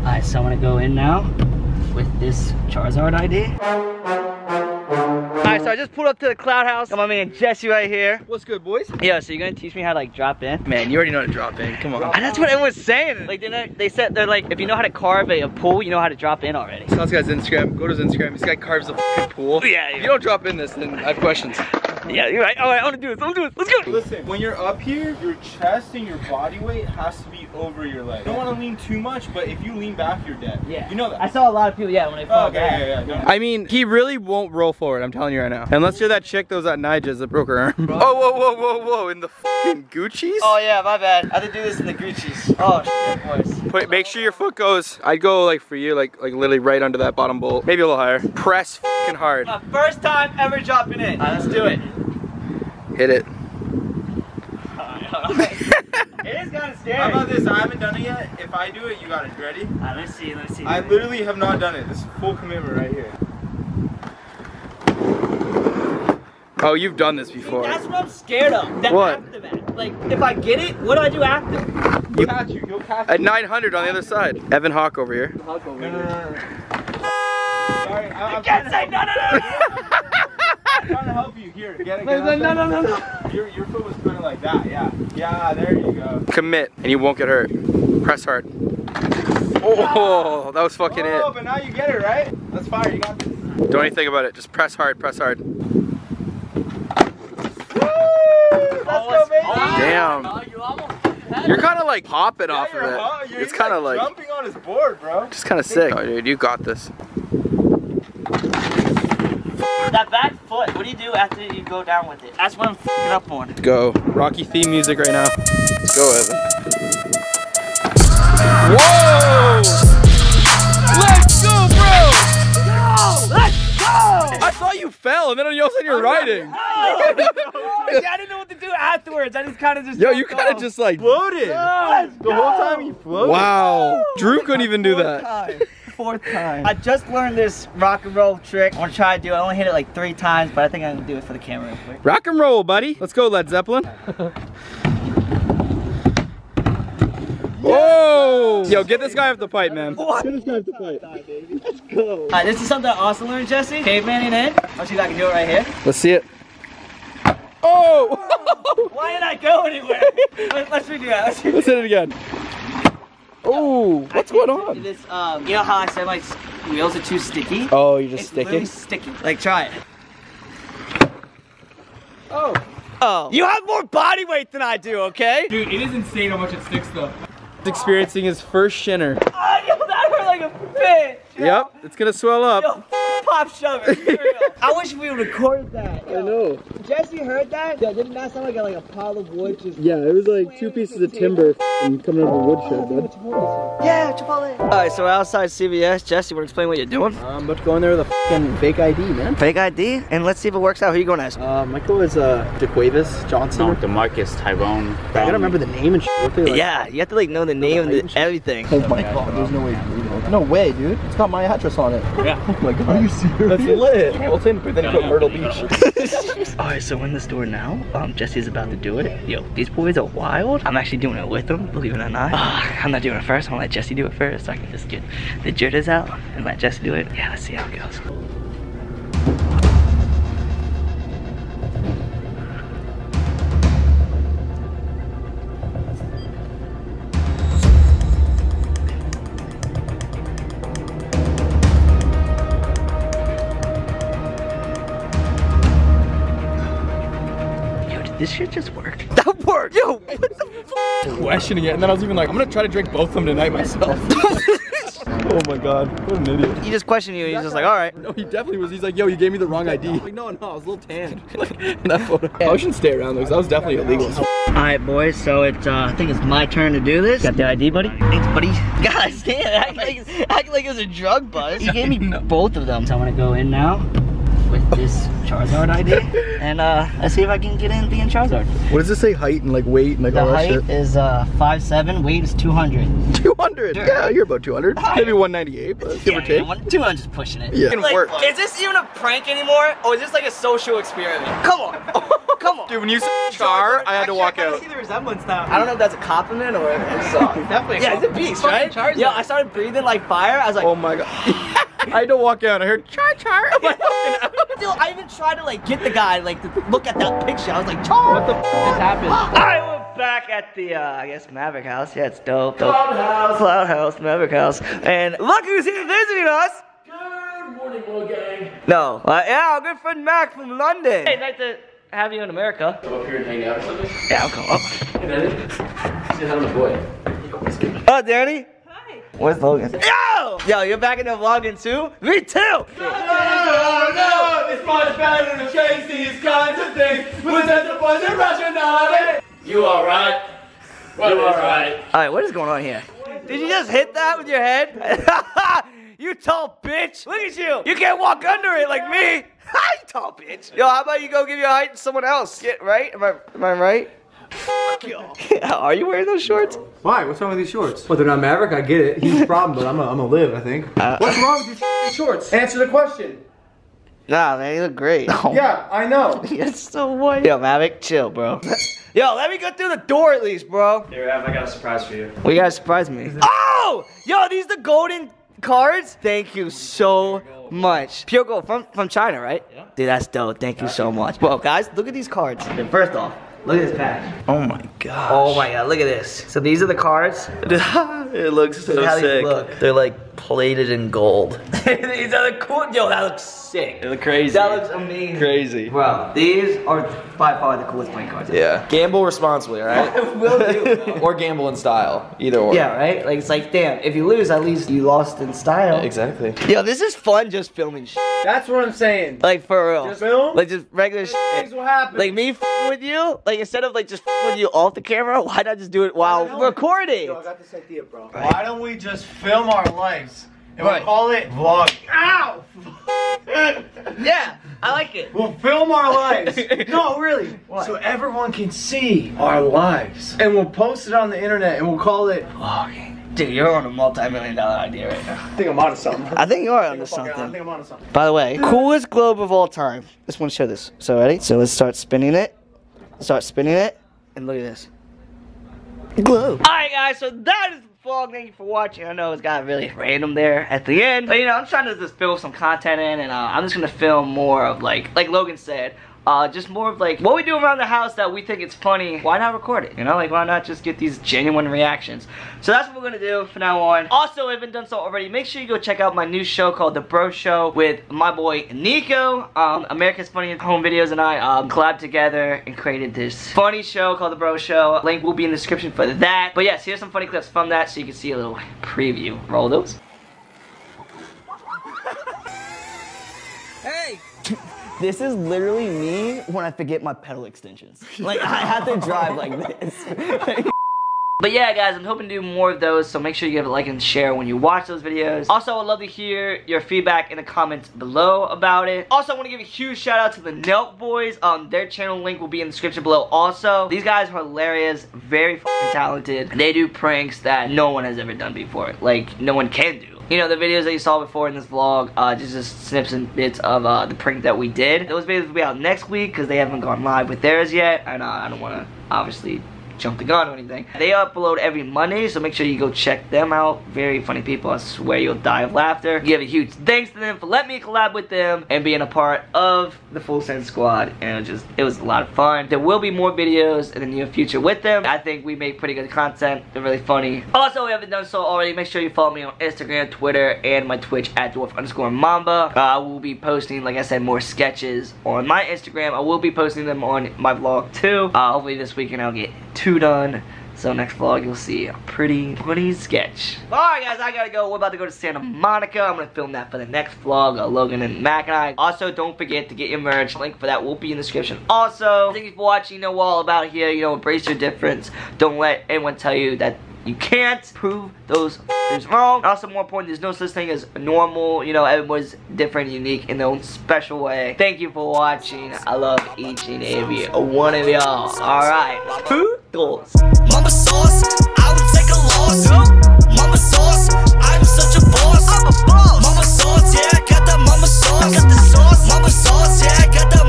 Alright, so I'm gonna go in now with this Charizard ID. Alright, so I just pulled up to the Clout House. Got my man Jesse right here. What's good, boys? Yeah, so you're gonna teach me how to like drop in? Man, you already know how to drop in. Come on. And that's what everyone's saying. Like they know, they said they're like, if you know how to carve a, a pool, you know how to drop in already. So this guy's Instagram. Go to his Instagram. This guy carves a pool. Yeah, If you don't drop in this, then I have questions. Yeah, you're right. Alright, I wanna do this. Let's do it. Let's go. Listen, when you're up here, your chest and your body weight has to be over your leg. You don't want to lean too much, but if you lean back, you're dead. Yeah. You know that. I saw a lot of people, yeah, when they fall Oh, okay, back. yeah, yeah, yeah. I mean, he really won't roll forward. I'm telling you right now. Unless you're that chick that was at Nigel's that broke her arm. Oh, whoa, whoa, whoa, whoa! In the fucking Gucci's. Oh yeah, my bad. I had to do this in the Gucci's. Oh shit, boys. Put, make sure your foot goes. I'd go like for you, like like literally right under that bottom bolt. Maybe a little higher. Press fucking hard. My first time ever dropping in. Alright, let's do it. Hit it. it is kind of scary. How about this? I haven't done it yet. If I do it, you got it. Ready? Alright, let's see, let's see. I literally have not done it. This is full commitment right here. Oh, you've done this before. That's what I'm scared of. The What? aftermath. Like, if I get it, what do I do after? He'll catch you. At 900 on the other side. Evan Hawk over here. No, no, no, no, no. Sorry, I, I'm Can't trying say to, no, no, no. I'm trying to help you. Here, get it. Get no, it. no, no, no. Your, your foot was kind of like that. Yeah. Yeah, there you go. Commit, and you won't get hurt. Press hard. Oh, oh that was fucking oh, it. but now you get it, right? Let's fire. You got this. Don't even think about it. Just press hard, press hard. Let's go, baby. Damn. Oh, you almost had You're kind of like hopping Yeah, off of it. you're- It's kind of like, jumping on his board, bro. just kind of sick. Oh, dude, you got this. That back foot, what do you do after you go down with it? That's what I'm fucking up on. Go. Rocky theme music right now. Let's go, Evan. Whoa! Let's! Go! Let's! I thought you fell, and then all of a sudden you're oh, riding. I didn't know what to do afterwards. I just kind of just. Yo, you kind of just like, Floated. Let's The whole time he floated. wow. Drew couldn't even do that. time. Fourth time. I just learned this rock and roll trick. I'm gonna try to do it. I only hit it like three times, but I think I'm gonna do it for the camera real quick. Rock and roll, buddy. Let's go, Led Zeppelin. Whoa! Yo, get this guy off the pipe, man. What? Get this guy off the pipe. Alright, this is something I also learned, Jesse. Caveman in. I'll see if I can do it right here. Let's see it. Oh! Why did I go anywhere? Let- Let's redo that. Let's redo Let's hit it again. Oh, what's going on? This, um, you know how I said my wheels are too sticky? Oh, you're just it's literally sticking? sticky. Like, try it. Oh. Oh. You have more body weight than I do, okay? Dude, it is insane how much it sticks though. Experiencing his first shinner. Oh, yo, that hurt like a bitch. yo. Yep, it's gonna swell up. Yo, pop shove it. for real. I wish we recorded that. Yo. know. Jesse heard that? Yeah, didn't that sound like a, like a pile of wood just Yeah, it was like two pieces of timber and coming out of a woodshed, bud. Yeah, Chipotle. Alright, so we're outside CVS. Jesse, want to explain what you're doing? I'm about to go in there with a fucking fake ID, man. Fake ID, and let's see if it works out. Who you going as? Uh, Michael is uh, DeQuavis Johnson. No, Demarcus Tyrone. I gotta remember the name and shit. Like- Yeah, you have to like know the name and the, everything. Oh my god, there's no way it's real. No way, dude. It's got my address on it. Yeah. Oh my god. Are you serious? That's lit. Hamilton, but then you put Myrtle Beach. Alright, so we're in the store now. Um, Jesse's about to do it. Yo, these boys are wild. I'm actually doing it with them, believe it or not. Ah, I'm not doing it first. I'm gonna let Jesse do it first so I can just get the jitters out and let Jesse do it. Yeah, let's see how it goes. This shit just work? That worked! Yo, what the Questioning it, and then I was even like, I'm gonna try to drink both of them tonight myself. oh my god, what an idiot. He just questioned you and he's just like, alright. No, he definitely was. He's like, yo, you gave me the wrong ID. I'm like, no, no, I was a little tanned. like, in that photo. I shouldn't stay around though, because that was definitely illegal. Alright, boys, so it's, uh, I think it's my turn to do this. Got the ID, buddy? Thanks, buddy. Guys, damn, act like, act like it was a drug buzz. He gave me both of them. So I'm gonna go in now with this Charizard ID. and, uh, let's see if I can get in being Charizard. What does it say height and like weight and like The all that shit? height shit? is, uh, 5'7", weight is 200. 200. Yeah, you're about 200. Maybe 198, but give or take. 200 is pushing it. Yeah. It Like, work. is this even a prank anymore? Or is this like a social experiment? Come on. come on. Dude, when you said char, I had to walk out. I see the resemblance now. I don't know if that's a compliment or it's uh, Definitely. Yeah, it's a beast, right? Charizard. Yeah, I started breathing like fire. I was like, Oh my god. I had to walk out. I heard char char. Still, I even tried to like get the guy like to look at that picture. I was like, Char. What the f just happened? I we're back at the, uh, I guess Maverick House. Yeah, it's dope. dope. Clout House. Clout House, Maverick House. And look who's here visiting us. Good morning, little gang. No. Uh, yeah, our good friend Mac from London. Hey, nice to have you in America. Come up here and hang out or something. Yeah, I'll come up. Hey, Danny. Say hi to my boy. Oh, Danny. Hi. Where's Logan? Yo! Yo, you're back in the vlogging too? Me too! No, no, it's much better to chase these kinds of things with sense of positive rationality. You alright? You alright? Alright, what is going on here? Did you just hit that with your head? you tall bitch! Look at you! You can't walk under it like me! Hi, tall bitch! Yo, how about you go give your height to someone else? Get right? Am I am I right? Fuck you! Are you wearing those shorts? Why? What's wrong with these shorts? Well, they're not Maverick. I get it. He's a problem, but I'm gonna I'm gonna live. I think. Uh, What's wrong with these shorts? Answer the question. Nah, man, you look great. Oh, Yeah, I know. You're so white. Yo, Mavic, chill, bro. Yo, let me go through the door at least, bro. Here, Rav, I got a surprise for you. Well, you gotta surprise me. Oh! Yo, these the golden cards? Thank you so much. Pure gold from, from China, right? Yeah. Dude, that's dope. Thank you so much. Well, guys, look at these cards. Then first off, look at this pack. Oh my god. Oh my god, look at this. So these are the cards. it looks so how sick. look. They're like plated in gold. these are the cool. Yo, that looks sick. They look crazy. That looks amazing. crazy. Bro, these are by far the coolest playing cards. Yeah. Gamble responsibly, alright? Will do. or gamble in style. Either or. Yeah, right? Like, it's like, damn, if you lose, at least you lost in style. Exactly. Yo, this is fun just filming sh- That's what I'm saying. Like, for real. Just film? Like, just regular Things will happen. Like, me f- with you, like, instead of, like, just f- with you off the camera, why not just do it while recording? Yo, I got this idea, bro. Why don't we just film our lives and Right. we'll call it vlog? Ow! Yeah, I like it. we'll film our lives. No, really. So everyone can see our lives. And we'll post it on the internet and we'll call it vlogging. Dude, you're on a multi-million dollar idea right now. I think I'm onto something. I think you are I onto think I'm fucking- I something. think I'm onto something. By the way, coolest globe of all time. Just want to show this. So ready? So let's start spinning it. Start spinning it, and look at this. Globe. All right, guys. So that is the vlog. Thank you for watching. I know it's got really random there at the end, but you know I'm trying to just fill some content in, and uh, I'm just gonna film more of like, like Logan said. Uh, just more of like what we do around the house that we think it's funny. Why not record it? You know, like why not just get these genuine reactions? So that's what we're gonna do from now on. Also, if you haven't done so already, make sure you go check out my new show called The Bro Show with my boy Nico. Um, America's Funniest Home Videos and I um, collabed together and created this funny show called The Bro Show. Link will be in the description for that. But yes, here's some funny clips from that so you can see a little preview. Roll those. This is literally me when I forget my pedal extensions. Like, I have to drive like this. But yeah, guys, I'm hoping to do more of those, so make sure you give a like and share when you watch those videos. Also, I'd love to hear your feedback in the comments below about it. Also, I want to give a huge shout out to the Nelk Boys. Um, their channel link will be in the description below also. These guys are hilarious, very fucking talented. They do pranks that no one has ever done before. Like, no one can do. You know, the videos that you saw before in this vlog, uh, just, just snips and bits of uh, the prank that we did. Those videos will be out next week because they haven't gone live with theirs yet. And uh, I don't want to, obviously, jump the gun or anything. They upload every Monday, so make sure you go check them out. Very funny people. I swear you'll die of laughter. Give a huge thanks to them for letting me collab with them and being a part of the Full Send Squad. And it just it was a lot of fun. There will be more videos in the near future with them. I think we make pretty good content. They're really funny. Also, if you haven't done so already, make sure you follow me on Instagram, Twitter, and my Twitch at dwarf underscore mamba. Uh, I will be posting, like I said, more sketches on my Instagram. I will be posting them on my vlog too. Uh, hopefully this weekend I'll get two done. So next vlog you'll see a pretty funny sketch. Alright guys, I gotta go. We're about to go to Santa Monica. I'm gonna film that for the next vlog. Uh, Logan and Mac and I. Also, don't forget to get your merch. Link for that will be in the description. Also, thank you for watching. You know all about here. You know, embrace your difference. Don't let anyone tell you that you can't prove those f***ers wrong. Also, more important, there's no such thing as normal. You know, everyone's different, unique in their own special way. Thank you for watching. I love each and every one of y'all. Alright. Poodles. Mama sauce, I would take a loss. Mama sauce, I'm such a boss. I'm a boss. Mama sauce, yeah, I got that mama sauce. I got the sauce. Mama sauce, yeah, I got that